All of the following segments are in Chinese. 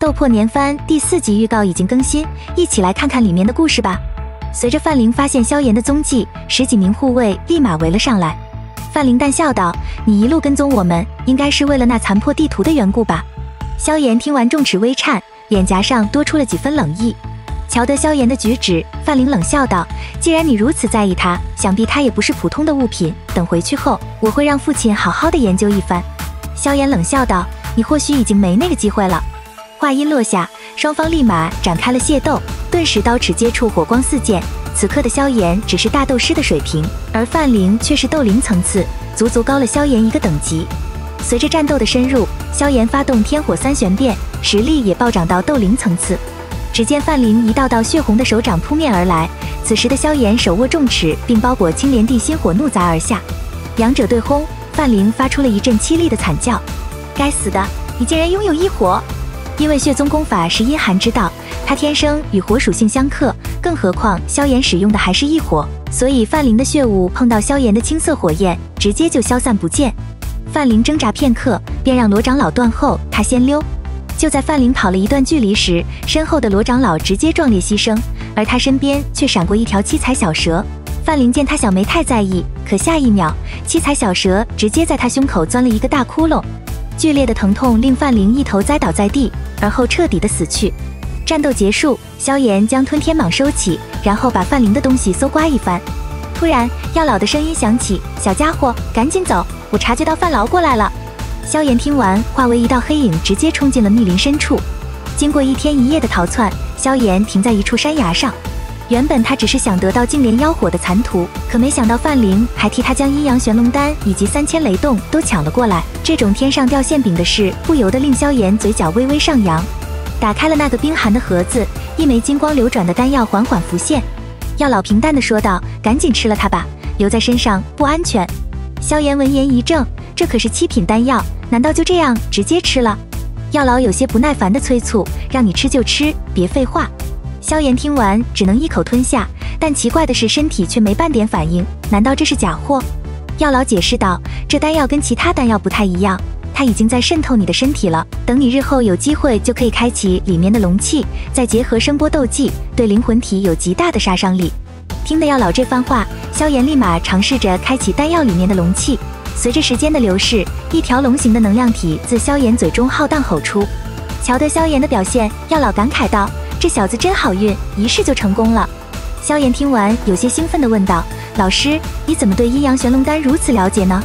斗破年番第四集预告已经更新，一起来看看里面的故事吧。随着范灵发现萧炎的踪迹，十几名护卫立马围了上来。范灵淡笑道：“你一路跟踪我们，应该是为了那残破地图的缘故吧？”萧炎听完，重齿微颤，脸颊上多出了几分冷意。瞧得萧炎的举止，范灵冷笑道：“既然你如此在意他，想必他也不是普通的物品。等回去后，我会让父亲好好的研究一番。”萧炎冷笑道：“你或许已经没那个机会了。”话音落下，双方立马展开了械斗，顿时刀齿接触，火光四溅。此刻的萧炎只是大斗师的水平，而范灵却是斗灵层次，足足高了萧炎一个等级。随着战斗的深入，萧炎发动天火三玄变，实力也暴涨到斗灵层次。只见范灵一道道血红的手掌扑面而来，此时的萧炎手握重尺，并包裹青莲地心火怒砸而下，两者对轰，范灵发出了一阵凄厉的惨叫：“该死的，你竟然拥有一火！”因为血宗功法是阴寒之道，他天生与火属性相克。更何况萧炎使用的还是异火，所以范林的血雾碰到萧炎的青色火焰，直接就消散不见。范林挣扎片刻，便让罗长老断后，他先溜。就在范林跑了一段距离时，身后的罗长老直接壮烈牺牲，而他身边却闪过一条七彩小蛇。范林见他小没太在意，可下一秒，七彩小蛇直接在他胸口钻了一个大窟窿，剧烈的疼痛令范林一头栽倒在地，而后彻底的死去。战斗结束，萧炎将吞天蟒收起，然后把范林的东西搜刮一番。突然，药老的声音响起：“小家伙，赶紧走！我察觉到范劳过来了。”萧炎听完，化为一道黑影，直接冲进了密林深处。经过一天一夜的逃窜，萧炎停在一处山崖上。原本他只是想得到净莲妖火的残图，可没想到范灵还替他将阴阳玄龙丹以及三千雷动都抢了过来。这种天上掉馅饼的事，不由得令萧炎嘴角微微上扬。打开了那个冰寒的盒子，一枚金光流转的丹药缓缓浮现。药老平淡的说道：“赶紧吃了它吧，留在身上不安全。”萧炎闻言一怔，这可是七品丹药，难道就这样直接吃了？药老有些不耐烦的催促：“让你吃就吃，别废话。”萧炎听完只能一口吞下，但奇怪的是身体却没半点反应，难道这是假货？药老解释道：“这丹药跟其他丹药不太一样。”它已经在渗透你的身体了，等你日后有机会就可以开启里面的龙气，再结合声波斗技，对灵魂体有极大的杀伤力。听得药老这番话，萧炎立马尝试着开启丹药里面的龙气。随着时间的流逝，一条龙形的能量体自萧炎嘴中浩荡吼出。瞧得萧炎的表现，药老感慨道：“这小子真好运，一试就成功了。”萧炎听完，有些兴奋地问道：“老师，你怎么对阴阳玄龙丹如此了解呢？”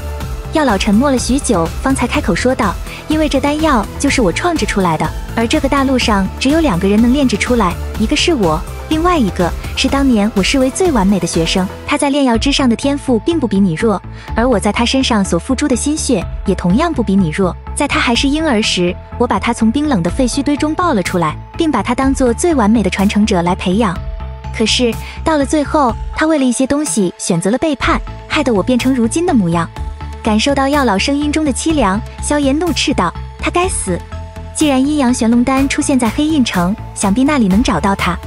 药老沉默了许久，方才开口说道：“因为这丹药就是我创制出来的，而这个大陆上只有两个人能炼制出来，一个是我，另外一个是当年我视为最完美的学生。他在炼药之上的天赋并不比你弱，而我在他身上所付出的心血也同样不比你弱。在他还是婴儿时，我把他从冰冷的废墟堆中抱了出来，并把他当做最完美的传承者来培养。可是到了最后，他为了一些东西选择了背叛，害得我变成如今的模样。”感受到药老声音中的凄凉，萧炎怒斥道：“他该死！既然阴阳玄龙丹出现在黑印城，想必那里能找到他。”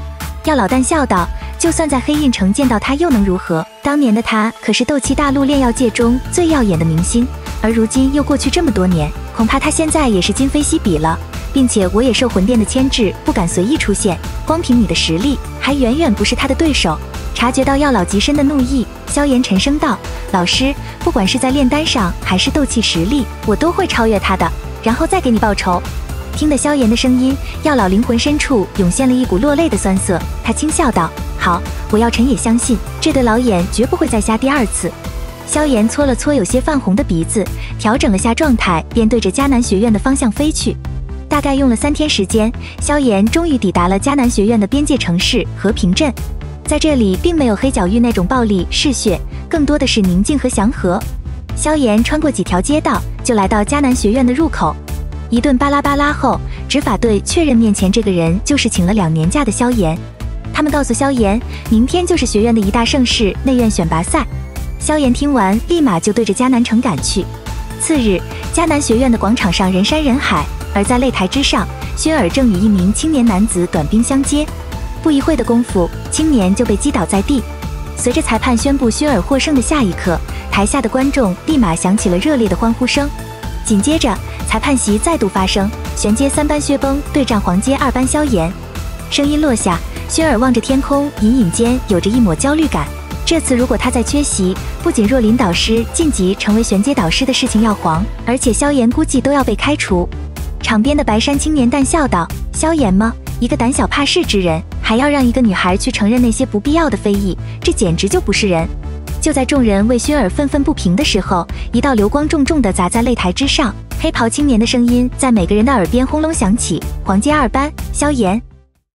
药老淡笑道：“就算在黑印城见到他又能如何？当年的他可是斗气大陆炼药界中最耀眼的明星，而如今又过去这么多年，恐怕他现在也是今非昔比了。并且我也受魂殿的牵制，不敢随意出现。光凭你的实力，还远远不是他的对手。”察觉到药老极深的怒意，萧炎沉声道：“老师，不管是在炼丹上，还是斗气实力，我都会超越他的，然后再给你报仇。”听得萧炎的声音，药老灵魂深处涌现了一股落泪的酸涩。他轻笑道：“好，我药尘也相信，这对老眼绝不会再瞎第二次。”萧炎搓了搓有些泛红的鼻子，调整了下状态，便对着迦南学院的方向飞去。大概用了三天时间，萧炎终于抵达了迦南学院的边界城市和平镇。在这里，并没有黑角域那种暴力嗜血，更多的是宁静和祥和。萧炎穿过几条街道，就来到迦南学院的入口。一顿巴拉巴拉后，执法队确认面前这个人就是请了两年假的萧炎。他们告诉萧炎，明天就是学院的一大盛事——内院选拔赛。萧炎听完，立马就对着迦南城赶去。次日，迦南学院的广场上人山人海，而在擂台之上，薰儿正与一名青年男子短兵相接。不一会的功夫，青年就被击倒在地。随着裁判宣布薛尔获胜的下一刻，台下的观众立马响起了热烈的欢呼声。紧接着，裁判席再度发生，玄阶三班薛崩对战黄阶二班萧炎。声音落下，轩儿望着天空，隐隐间有着一抹焦虑感。这次如果他再缺席，不仅若琳导师晋级成为玄阶导师的事情要黄，而且萧炎估计都要被开除。场边的白衫青年淡笑道：“萧炎吗？一个胆小怕事之人，还要让一个女孩去承认那些不必要的非议，这简直就不是人。”就在众人为薰儿愤愤不平的时候，一道流光重重的砸在擂台之上，黑袍青年的声音在每个人的耳边轰隆响起：“黄金二班，萧炎。”